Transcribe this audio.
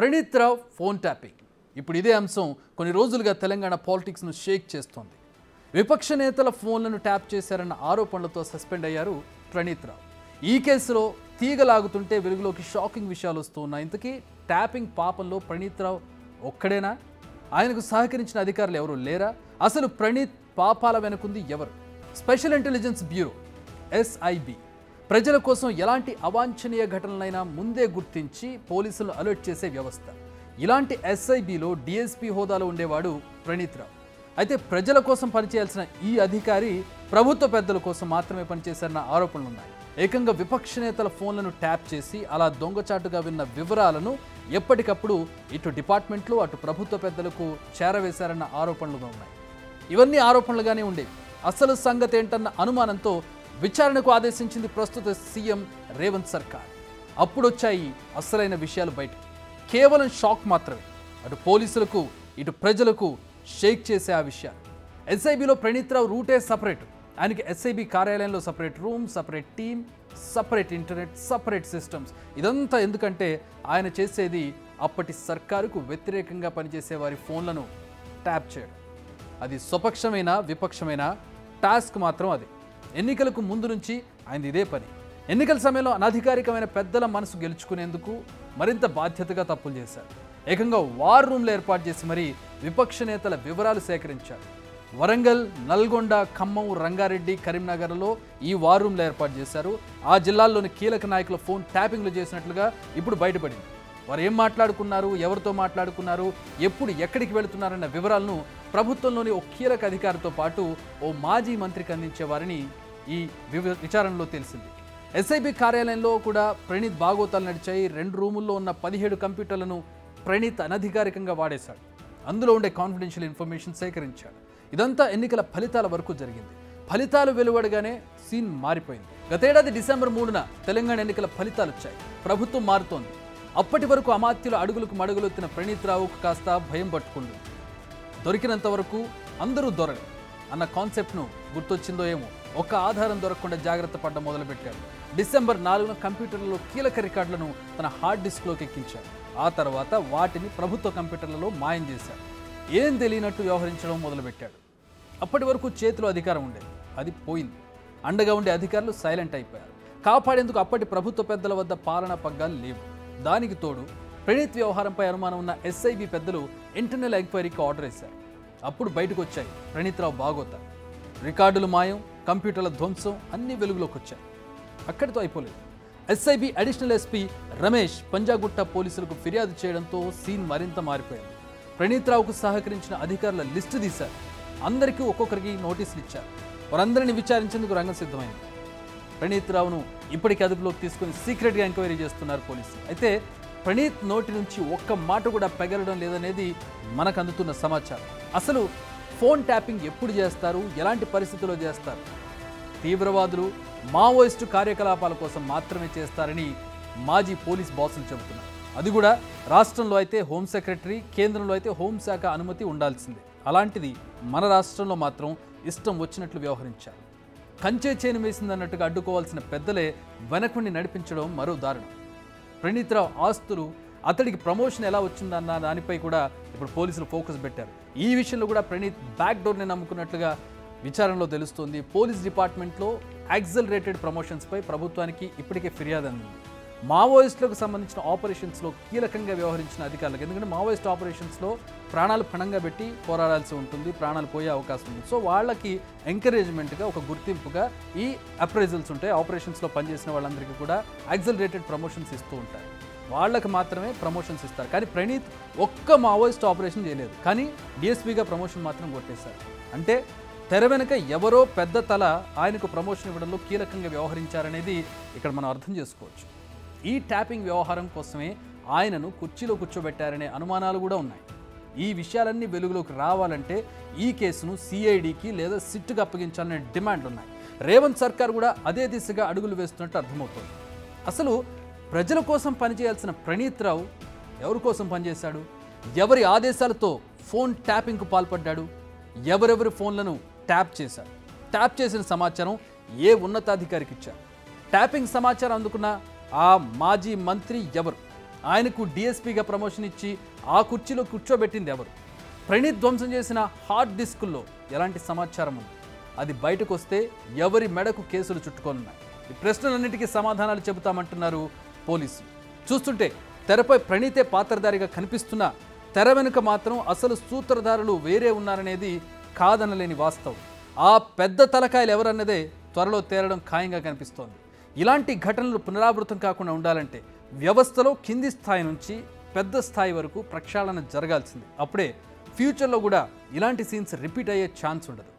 ప్రణీత్ రావు phone tapping. ఇప్పుడు ఇదే అంశం కొన్ని రోజులుగా తెలంగాణ పాలిటిక్స్ను షేక్ చేస్తోంది. విపక్ష నేతల ఫోన్లను ట్యాప్ చేశారన్న ఆరోపణలతో సస్పెండ్ అయ్యారు ప్రణీత్ రావు ఈ కేసులో తీగలాగుతుంటే వెలుగులోకి షాకింగ్ విషయాలు వస్తున్నాయి. ఇంతకీ ట్యాపింగ్ పాపంలో ప్రణీత్ రావు ఒక్కడేనా? ఆయనకు సహకరించిన అధికారులు ఎవరు లేరా? అసలు ప్రణీత్ పాపాల వెనుకుంది ఎవరు? Special intelligence bureau SIB. ప్రజల కోసం ఎలాంటి అవాంఛనీయ ఘటనలైనా ముందే గుర్తించి పోలీసులను అలర్ట్ చేసే వ్యవస్థ. ఇలాంటి ఎస్ఐబిలో డిఎస్పీ హోదాలో ఉండేవాడు ప్రణీత్ రావు. అయితే ప్రజల కోసం పనిచేయాల్సిన ఈ అధికారి ప్రభుత్వ పెద్దల కోసం మాత్రమే పనిచేశారన్న ఆరోపణలు ఉన్నాయి ఏకంగా విపక్ష నేతల ఫోన్లను ట్యాప్ చేసి అలా దొంగచాటుగా విన్న వివరాలను ఎప్పటికప్పుడు ఇటు డిపార్ట్మెంట్లు అటు ప్రభుత్వ పెద్దలకు చేరవేశారన్న ఆరోపణలుగా ఉన్నాయి. ఇవన్నీ ఆరోపణలుగానే ఉండేవి. అసలు సంగతి ఏంటన్న అనుమానంతో విచారణకు ఆదేశించింది ప్రస్తుత సీఎం రేవంత్ సర్కార్. అప్పుడొచ్చాయి అసలైన విషయాలు బయటకు కేవలం షాక్ మాత్రమే. అటు పోలీసులకు ఇటు ప్రజలకు షేక్ చేసే ఆ విషయాలు ఎస్ఐబిలో ప్రణీత్ రావు రూటే సపరేట్. ఆయనకి ఎస్ఐబి కార్యాలయంలో separate room separate team separate internet separate systems. ఇదంతా ఎందుకంటే ఆయన చేసేది అప్పటి సర్కారుకు వ్యతిరేకంగా పనిచేసే వారి ఫోన్లను ట్యాప్ చేయడం. అది స్వపక్షమైన విపక్షమైన? టాస్క్ మాత్రం అది. ఎన్నికలకు ముందు నుంచి ఆయన ఇదే పని. ఎన్నికల సమయంలో అనధికారికమైన పెద్దల మనసు గెలుచుకునేందుకు మరింత బాధ్యతగా తప్పులు చేశారు. ఏకంగా వార్ రూమ్లు ఏర్పాటు చేసి మరీ విపక్ష నేతల వివరాలు సేకరించారు. వరంగల్ నల్గొండ ఖమ్మం రంగారెడ్డి కరీంనగర్లో ఈ వార్ రూమ్లు ఏర్పాటు చేశారు. ఆ జిల్లాల్లోని కీలక నాయకుల ఫోన్ ట్యాపింగ్లు చేసినట్లుగా ఇప్పుడు బయటపడింది. వారు ఏం మాట్లాడుకున్నారు ఎవరితో మాట్లాడుకున్నారు ఎప్పుడు ఎక్కడికి వెళుతున్నారన్న వివరాలను ప్రభుత్వంలోని ఓ కీలక అధికారితో పాటు ఓ మాజీ మంత్రికి అందించే వారిని ఈ వివ- విచారణలో తెలిసింది. ఎస్ఐబి కార్యాలయంలో కూడా ప్రణీత్ బాగోతాలు నడిచాయి. రెండు రూముల్లో ఉన్న పదిహేడు కంప్యూటర్లను ప్రణీత్ అనధికారికంగా వాడేశాడు. అందులో ఉండే కాన్ఫిడెన్షియల్ ఇన్ఫర్మేషన్ సేకరించాడు. ఇదంతా ఎన్నికల ఫలితాల వరకు జరిగింది. ఫలితాలు వెలువడగానే సీన్ మారిపోయింది. గతేడాది డిసెంబర్ మూడున తెలంగాణ ఎన్నికల ఫలితాలు వచ్చాయి ప్రభుత్వం మారుతోంది. అప్పటి వరకు అమాత్యుల అడుగులకు మడుగులొత్తిన ప్రణీత్ రావుకు కాస్త భయం పట్టుకుంది. దొరికినంత వరకు అందరూ దొరడు అన్న కాన్సెప్ట్ను గుర్తొచ్చిందో ఏమో. ఒక ఆధారం దొరకకుండా జాగ్రత్త పడ్డం మొదలుపెట్టాడు డిసెంబర్ నాలుగున కంప్యూటర్లలో కీలక రికార్డులను తన హార్డ్ డిస్క్లోకి ఎక్కించాడు ఆ తర్వాత వాటిని ప్రభుత్వ కంప్యూటర్లలో మాయం చేశాడు ఏం తెలియనట్టు వ్యవహరించడం మొదలుపెట్టాడు. అప్పటి వరకు చేతిలో అధికారం ఉండేది. అది పోయింది. అండగా ఉండే అధికారులు సైలెంట్ అయిపోయారు. కాపాడేందుకు అప్పటి ప్రభుత్వ పెద్దల వద్ద పాలనా పగ్గాలు లేవు. దానికి తోడు ప్రణీత్ వ్యవహారంపై అనుమానం ఉన్న ఎస్ఐబి పెద్దలు ఇంటర్నల్ ఎంక్వైరీకి ఆర్డర్ వేశారు. అప్పుడు బయటకు వచ్చాయి ప్రణీత్ రావు బాగోత రికార్డులు మాయం కంప్యూటర్ల ధ్వంసం అన్ని వెలుగులోకి వచ్చాయి. అక్కడితో అయిపోలేదు. SIB additional SP Ramesh Panjagutta పోలీసులకు ఫిర్యాదు చేయడంతో సీన్ మరింత మారిపోయింది. ప్రణీత్ రావుకు సహకరించిన అధికారుల లిస్టు తీశారు. అందరికీ ఒక్కొక్కరికి నోటీసులు ఇచ్చారు. వారందరిని విచారించేందుకు రంగం సిద్ధమైంది. ప్రణీత్ రావును ఇప్పటికీ అదుపులోకి తీసుకుని సీక్రెట్గా ఎంక్వైరీ చేస్తున్నారు పోలీసులు. అయితే ప్రణీత్ నోటి నుంచి ఒక్క మాట కూడా పెగలడం లేదనేది మనకు అందుతున్న సమాచారం. అసలు ఫోన్ ట్యాపింగ్ ఎప్పుడు చేస్తారు? ఎలాంటి పరిస్థితుల్లో చేస్తారు? తీవ్రవాదులు మావోయిస్టు కార్యకలాపాల కోసం మాత్రమే చేస్తారని మాజీ పోలీస్ బాసులు చెబుతున్నారు. అది కూడా రాష్ట్రంలో అయితే హోం సెక్రటరీ కేంద్రంలో అయితే హోంశాఖ అనుమతి ఉండాల్సిందే. అలాంటిది మన రాష్ట్రంలో మాత్రం ఇష్టం వచ్చినట్లు వ్యవహరించారు కంచే చేను వేసిందన్నట్టుగా అడ్డుకోవాల్సిన పెద్దలే వెనకుండి నడిపించడం మరో దారుణం. ప్రణీత్రావు ఆస్తులు అతడికి ప్రమోషన్ ఎలా వచ్చిందన్న దానిపై కూడా ఇప్పుడు పోలీసులు ఫోకస్ పెట్టారు. ఈ విషయంలో కూడా ప్రణీత్ బ్యాక్ డోర్ని నమ్ముకున్నట్లుగా విచారణలో తెలుస్తోంది. పోలీస్ డిపార్ట్మెంట్లో యాక్సలరేటెడ్ ప్రమోషన్స్పై ప్రభుత్వానికి ఇప్పటికే ఫిర్యాదు అందింది. మావోయిస్టులకు సంబంధించిన ఆపరేషన్స్లో కీలకంగా వ్యవహరించిన అధికారులకు. ఎందుకంటే మావోయిస్ట్ ఆపరేషన్స్లో ప్రాణాలు పణంగా పెట్టి పోరాడాల్సి ఉంటుంది ప్రాణాలు పోయే అవకాశం ఉంది. సో వాళ్ళకి ఎంకరేజ్మెంట్గా ఒక గుర్తింపుగా ఈ అప్రైజల్స్ ఉంటాయి. ఆపరేషన్స్లో పనిచేసిన వాళ్ళందరికీ కూడా యాక్సలరేటెడ్ ప్రమోషన్స్ ఇస్తూ ఉంటారు. వాళ్ళకి మాత్రమే ప్రమోషన్స్ ఇస్తారు. కానీ ప్రణీత్ ఒక్క మావోయిస్ట్ ఆపరేషన్ చేయలేదు. కానీ డిఎస్పీగా ప్రమోషన్ మాత్రం కొట్టేశారు. అంటే తెర వెనుక ఎవరో పెద్ద తల ఆయనకు ప్రమోషన్ ఇవ్వడంలో కీలకంగా వ్యవహరించారనేది ఇక్కడ మనం అర్థం చేసుకోవచ్చు. ఈ ట్యాపింగ్ వ్యవహారం కోసమే ఆయనను కుర్చీలో కూర్చోబెట్టారనే అనుమానాలు కూడా ఉన్నాయి. ఈ విషయాలన్నీ వెలుగులోకి రావాలంటే ఈ కేసును సిఐడికి లేదా సిట్కు అప్పగించాలనే డిమాండ్లు ఉన్నాయి. రేవంత్ సర్కార్ కూడా అదే దిశగా అడుగులు వేస్తున్నట్టు అర్థమవుతోంది. అసలు ప్రజల కోసం పనిచేయాల్సిన ప్రణీత్ రావు ఎవరి కోసం పనిచేశాడు? ఎవరి ఆదేశాలతో ఫోన్ ట్యాపింగ్కు పాల్పడ్డాడు? ఎవరెవరి ఫోన్లను ట్యాప్ చేశాడు? ట్యాప్ చేసిన సమాచారం ఏ ఉన్నతాధికారికి ఇచ్చారు ట్యాపింగ్ సమాచారం అందుకున్న ఆ మాజీ మంత్రి ఎవరు? ఆయనకు డిఎస్పీగా ప్రమోషన్ ఇచ్చి ఆ కుర్చీలో కూర్చోబెట్టింది ఎవరు? ప్రణీత్ ధ్వంసం చేసిన హార్డ్ డిస్కుల్లో ఎలాంటి సమాచారం ఉంది? అది బయటకు వస్తే ఎవరి మెడకు కేసులు చుట్టుకోనున్నాయి? ఈ ప్రశ్నలన్నిటికీ సమాధానాలు చెబుతామంటున్నారు పోలీసులు. చూస్తుంటే తెరపై ప్రణీతే పాత్రధారిగా కనిపిస్తున్న తెర వెనుక మాత్రం అసలు సూత్రధారులు వేరే ఉన్నారనేది కాదనలేని వాస్తవం. ఆ పెద్ద తలకాయలు ఎవరన్నదే త్వరలో తేలడం ఖాయంగా కనిపిస్తోంది. ఇలాంటి ఘటనలు పునరావృతం కాకుండా ఉండాలంటే వ్యవస్థలో కింది స్థాయి నుంచి పెద్ద స్థాయి వరకు ప్రక్షాళన జరగాల్సింది. అప్పుడే ఫ్యూచర్లో కూడా ఇలాంటి సీన్స్ రిపీట్ అయ్యే ఛాన్స్ ఉండదు.